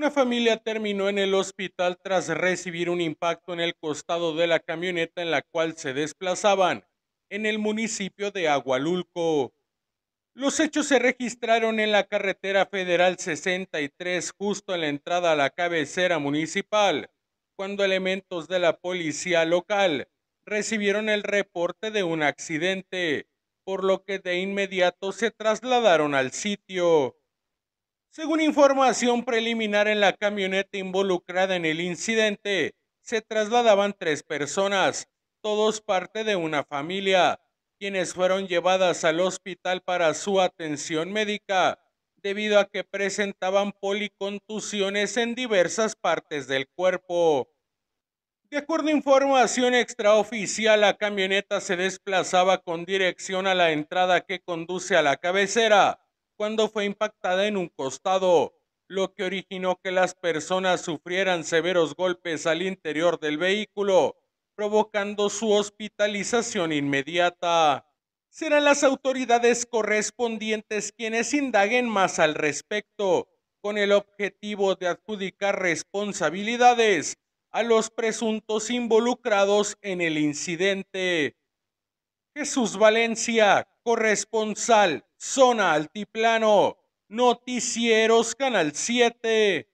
Una familia terminó en el hospital tras recibir un impacto en el costado de la camioneta en la cual se desplazaban, en el municipio de Agualulco. Los hechos se registraron en la carretera federal 63, justo en la entrada a la cabecera municipal, cuando elementos de la policía local recibieron el reporte de un accidente, por lo que de inmediato se trasladaron al sitio. Según información preliminar en la camioneta involucrada en el incidente, se trasladaban tres personas, todos parte de una familia, quienes fueron llevadas al hospital para su atención médica, debido a que presentaban policontusiones en diversas partes del cuerpo. De acuerdo a información extraoficial, la camioneta se desplazaba con dirección a la entrada que conduce a la cabecera, cuando fue impactada en un costado, lo que originó que las personas sufrieran severos golpes al interior del vehículo, provocando su hospitalización inmediata. Serán las autoridades correspondientes quienes indaguen más al respecto, con el objetivo de adjudicar responsabilidades a los presuntos involucrados en el incidente. Jesús Valencia, corresponsal, zona altiplano, noticieros Canal 7.